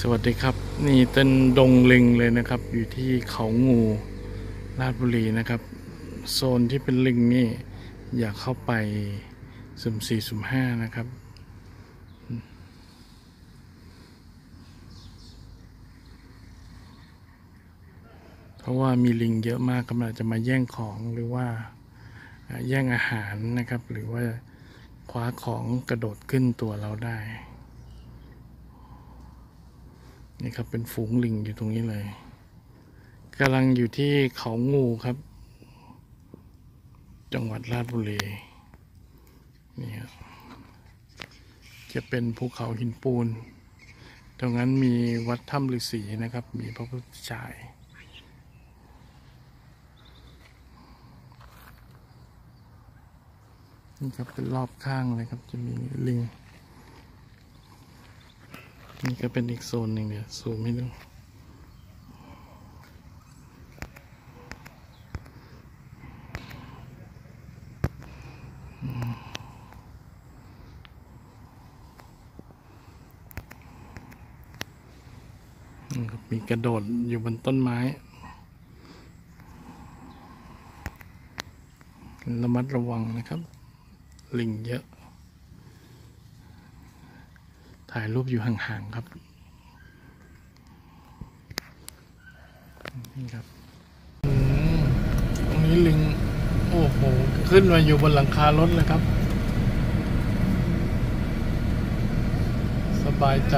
สวัสดีครับ นี่เป็นดงลิงเลยนะครับ อยู่ที่เขางูราชบุรีนะครับ โซนที่เป็นลิงนี่ อยากเข้าไปสุ่มสี่สุ่มห้านะครับ เพราะว่ามีลิงเยอะมากกำลังจะมาแย่งของหรือว่าอ่าแย่งอาหารนะครับ หรือว่าคว้าของกระโดดขึ้นตัวเราได้ นี่ครับเป็นฝูงลิงอยู่ตรงนี้เลยกำลังอยู่ที่เขางูครับ จังหวัดราชบุรีนี่ครับจะเป็นภูเขาหินปูน ตรงนั้นมีวัดถ้ำฤาษีนะครับ มีพระพุทธชายนี่ครับเป็นรอบข้างเลยครับจะมีลิง นี่ก็เป็นอีกโซนหนึ่งเดี๋ยวซูมให้ดูมีกระโดดอยู่บนต้นไม้ ระมัดระวังนะครับ ลิงเยอะ ถ่ายรูปอยู่ห่างๆครับ นี่ครับอืมตรงนี้ลิง โอ้โห ขึ้นมาอยู่บนหลังคารถเลยครับ สบายใจ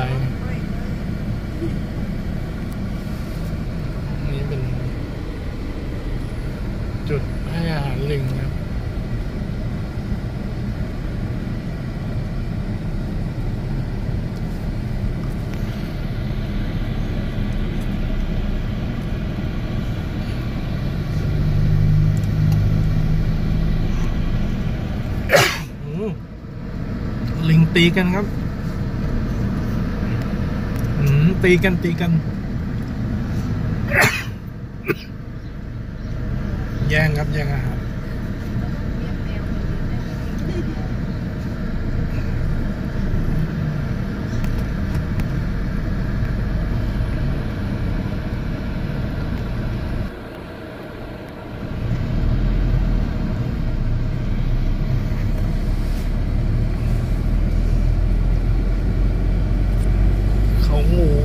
นี่เป็น จุดให้อาหารลิงนะครับ อืมลิง ตีกันครับอืมตีกันตีกัน แย่งครับแย่งอาหาร